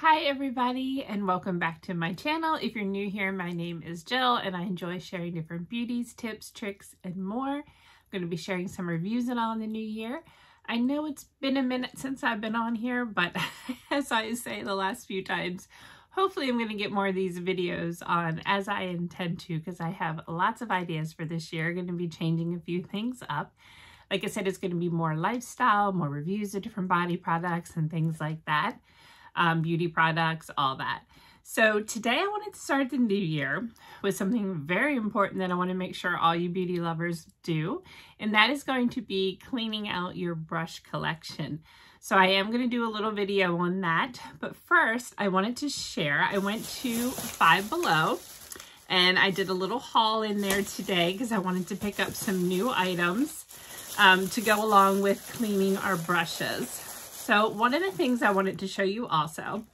Hi everybody and welcome back to my channel. If you're new here, my name is Jill and I enjoy sharing different beauties, tips, tricks, and more. I'm going to be sharing some reviews and all in the new year. I know it's been a minute since I've been on here, but as I say the last few times, hopefully I'm going to get more of these videos on as I intend to because I have lots of ideas for this year. I'm going to be changing a few things up. Like I said, it's going to be more lifestyle, more reviews of different body products and things like that um, beauty products, all that. So today I wanted to start the new year with something very important that I want to make sure all you beauty lovers do, and that is going to be cleaning out your brush collection. So I am going to do a little video on that, but first I wanted to share, I went to Five Below and I did a little haul in there today because I wanted to pick up some new items um, to go along with cleaning our brushes. So one of the things I wanted to show you also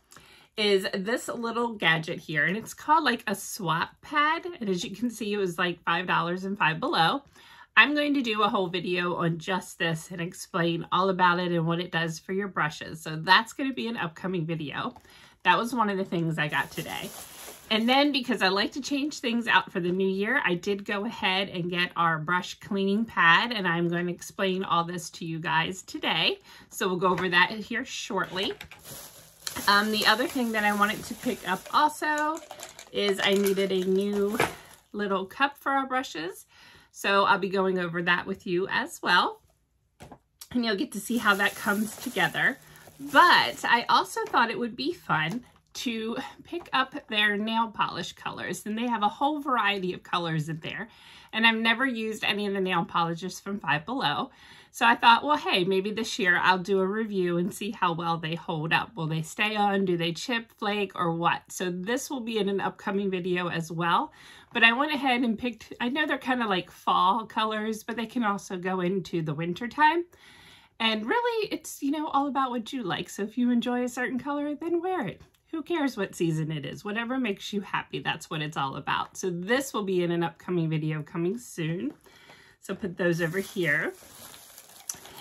is this little gadget here and it's called like a swap pad and as you can see it was like five dollars and five below. I'm going to do a whole video on just this and explain all about it and what it does for your brushes. So that's going to be an upcoming video. That was one of the things i got today and then because I like to change things out for the new year, I did go ahead and get our brush cleaning pad and I'm going to explain all this to you guys today. So we'll go over that here shortly. Um, the other thing that I wanted to pick up also is I needed a new little cup for our brushes. So I'll be going over that with you as well. And you'll get to see how that comes together. But I also thought it would be fun to pick up their nail polish colors. And they have a whole variety of colors in there. And I've never used any of the nail polishes from Five Below. So I thought, well, hey, maybe this year I'll do a review and see how well they hold up. Will they stay on? Do they chip, flake, or what? So this will be in an upcoming video as well. But I went ahead and picked, I know they're kind of like fall colors, but they can also go into the winter time. And really, it's, you know, all about what you like. So if you enjoy a certain color, then wear it who cares what season it is? Whatever makes you happy, that's what it's all about. So this will be in an upcoming video coming soon. So put those over here.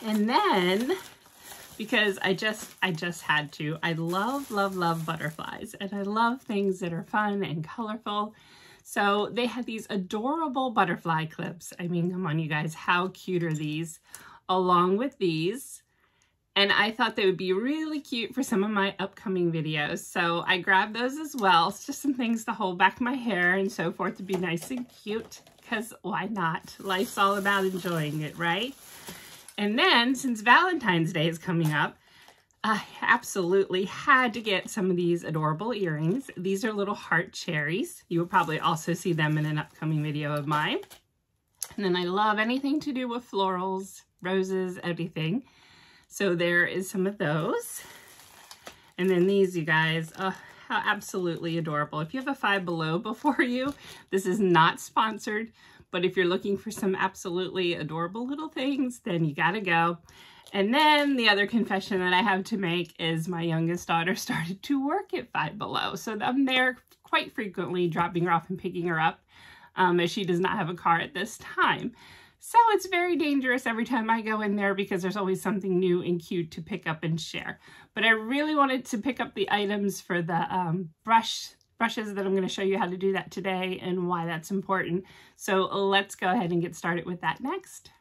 And then, because I just, I just had to, I love, love, love butterflies. And I love things that are fun and colorful. So they had these adorable butterfly clips. I mean, come on, you guys, how cute are these? Along with these, and I thought they would be really cute for some of my upcoming videos. So I grabbed those as well. It's just some things to hold back my hair and so forth to be nice and cute because why not? Life's all about enjoying it, right? And then since Valentine's Day is coming up, I absolutely had to get some of these adorable earrings. These are little heart cherries. You will probably also see them in an upcoming video of mine. And then I love anything to do with florals, roses, everything. So there is some of those. And then these, you guys, oh, how absolutely adorable. If you have a Five Below before you, this is not sponsored, but if you're looking for some absolutely adorable little things, then you gotta go. And then the other confession that I have to make is my youngest daughter started to work at Five Below. So I'm there quite frequently dropping her off and picking her up um, as she does not have a car at this time. So it's very dangerous every time I go in there because there's always something new and cute to pick up and share. But I really wanted to pick up the items for the um, brush brushes that I'm going to show you how to do that today and why that's important. So let's go ahead and get started with that next.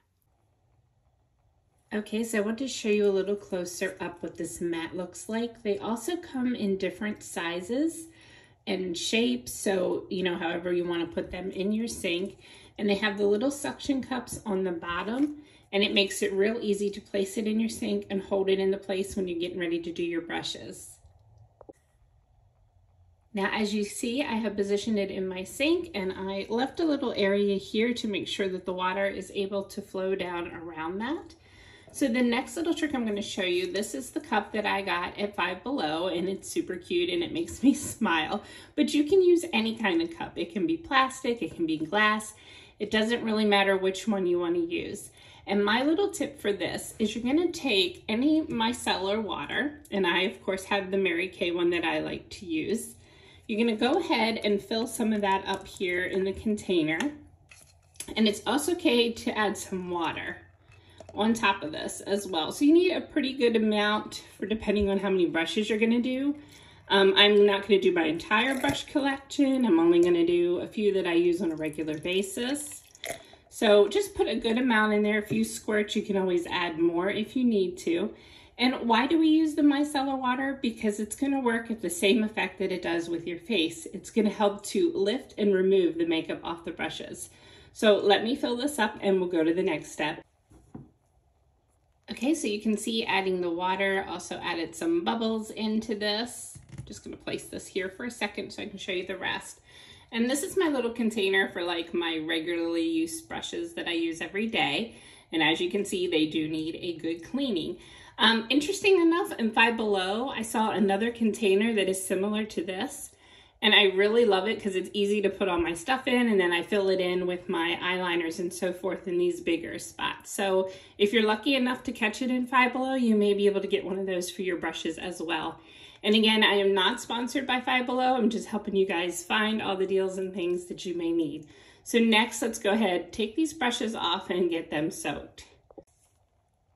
Okay, so I want to show you a little closer up what this mat looks like. They also come in different sizes and shapes, so you know, however you want to put them in your sink and they have the little suction cups on the bottom and it makes it real easy to place it in your sink and hold it into place when you're getting ready to do your brushes. Now, as you see, I have positioned it in my sink and I left a little area here to make sure that the water is able to flow down around that. So the next little trick I'm going to show you, this is the cup that I got at Five Below and it's super cute and it makes me smile. But you can use any kind of cup. It can be plastic, it can be glass. It doesn't really matter which one you want to use. And my little tip for this is you're going to take any micellar water, and I of course have the Mary Kay one that I like to use. You're going to go ahead and fill some of that up here in the container. And it's also okay to add some water on top of this as well. So you need a pretty good amount for depending on how many brushes you're going to do. Um, I'm not going to do my entire brush collection. I'm only going to do a few that I use on a regular basis. So just put a good amount in there. A few squirts, you can always add more if you need to. And why do we use the micellar water? Because it's going to work at the same effect that it does with your face. It's going to help to lift and remove the makeup off the brushes. So let me fill this up and we'll go to the next step. Okay, so you can see adding the water also added some bubbles into this. Just gonna place this here for a second so I can show you the rest. And this is my little container for like my regularly used brushes that I use every day. And as you can see, they do need a good cleaning. Um, interesting enough, in Five Below, I saw another container that is similar to this. And I really love it because it's easy to put all my stuff in and then I fill it in with my eyeliners and so forth in these bigger spots. So if you're lucky enough to catch it in Five Below, you may be able to get one of those for your brushes as well. And again, I am not sponsored by Five Below. I'm just helping you guys find all the deals and things that you may need. So next, let's go ahead, take these brushes off and get them soaked.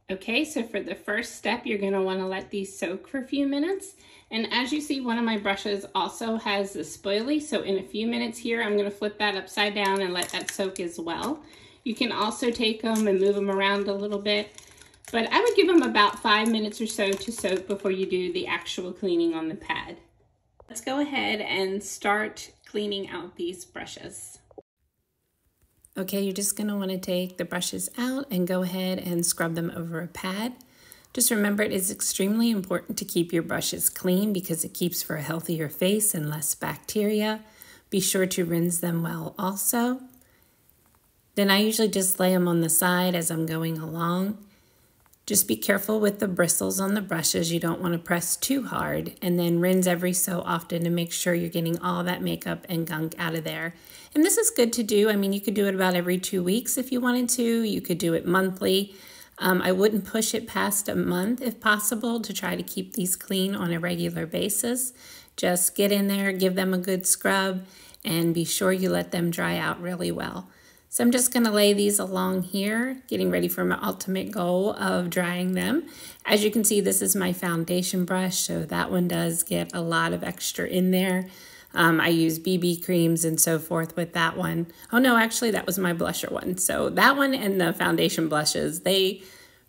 Okay, so for the first step, you're gonna wanna let these soak for a few minutes. And as you see, one of my brushes also has the spoolie. So in a few minutes here, I'm gonna flip that upside down and let that soak as well. You can also take them and move them around a little bit. But I would give them about five minutes or so to soak before you do the actual cleaning on the pad. Let's go ahead and start cleaning out these brushes. Okay, you're just going to want to take the brushes out and go ahead and scrub them over a pad. Just remember it is extremely important to keep your brushes clean because it keeps for a healthier face and less bacteria. Be sure to rinse them well also. Then I usually just lay them on the side as I'm going along. Just be careful with the bristles on the brushes. You don't want to press too hard and then rinse every so often to make sure you're getting all that makeup and gunk out of there. And this is good to do. I mean, you could do it about every two weeks if you wanted to. You could do it monthly. Um, I wouldn't push it past a month if possible to try to keep these clean on a regular basis. Just get in there, give them a good scrub, and be sure you let them dry out really well. So I'm just gonna lay these along here, getting ready for my ultimate goal of drying them. As you can see, this is my foundation brush, so that one does get a lot of extra in there. Um, I use BB creams and so forth with that one. Oh no, actually that was my blusher one. So that one and the foundation blushes, they,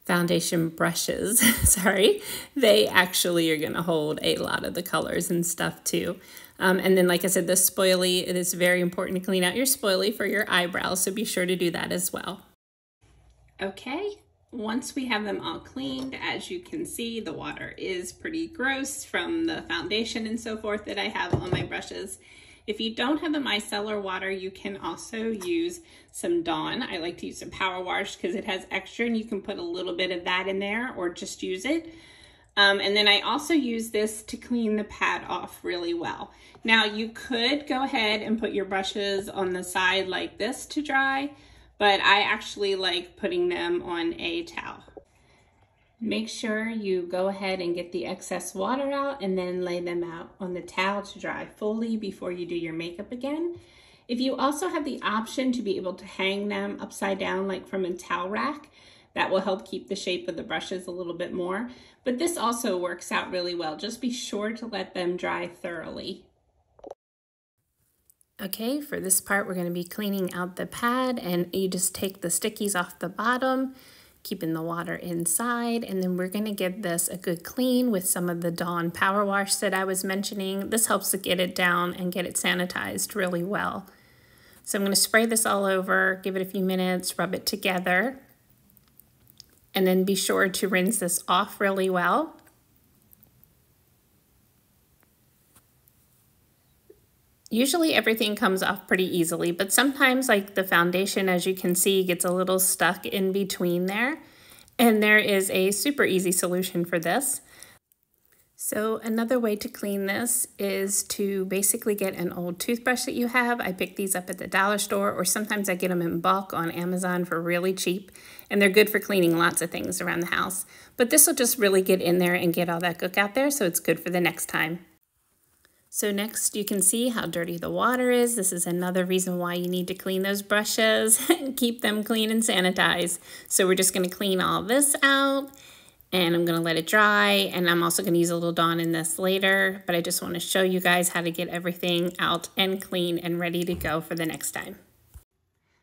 foundation brushes, sorry, they actually are gonna hold a lot of the colors and stuff too. Um, and then, like I said, the spoolie, it is very important to clean out your spoolie for your eyebrows, so be sure to do that as well. Okay, once we have them all cleaned, as you can see, the water is pretty gross from the foundation and so forth that I have on my brushes. If you don't have the micellar water, you can also use some Dawn. I like to use some power wash because it has extra and you can put a little bit of that in there or just use it. Um, and then I also use this to clean the pad off really well. Now you could go ahead and put your brushes on the side like this to dry, but I actually like putting them on a towel. Make sure you go ahead and get the excess water out and then lay them out on the towel to dry fully before you do your makeup again. If you also have the option to be able to hang them upside down like from a towel rack, that will help keep the shape of the brushes a little bit more. But this also works out really well. Just be sure to let them dry thoroughly. Okay, for this part, we're going to be cleaning out the pad and you just take the stickies off the bottom, keeping the water inside, and then we're going to give this a good clean with some of the Dawn Power Wash that I was mentioning. This helps to get it down and get it sanitized really well. So I'm going to spray this all over, give it a few minutes, rub it together and then be sure to rinse this off really well. Usually everything comes off pretty easily, but sometimes like the foundation, as you can see, gets a little stuck in between there. And there is a super easy solution for this. So another way to clean this is to basically get an old toothbrush that you have. I pick these up at the dollar store or sometimes I get them in bulk on Amazon for really cheap and they're good for cleaning lots of things around the house. But this will just really get in there and get all that gook out there so it's good for the next time. So next you can see how dirty the water is. This is another reason why you need to clean those brushes and keep them clean and sanitized. So we're just gonna clean all this out and I'm going to let it dry and I'm also going to use a little Dawn in this later but I just want to show you guys how to get everything out and clean and ready to go for the next time.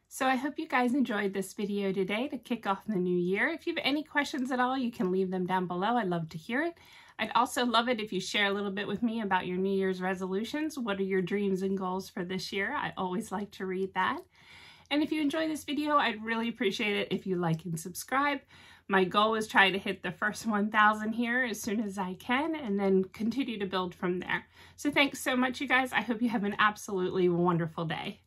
So I hope you guys enjoyed this video today to kick off the new year. If you have any questions at all, you can leave them down below. I'd love to hear it. I'd also love it if you share a little bit with me about your New Year's resolutions. What are your dreams and goals for this year? I always like to read that. And if you enjoy this video, I'd really appreciate it if you like and subscribe. My goal is try to hit the first 1,000 here as soon as I can and then continue to build from there. So thanks so much, you guys. I hope you have an absolutely wonderful day.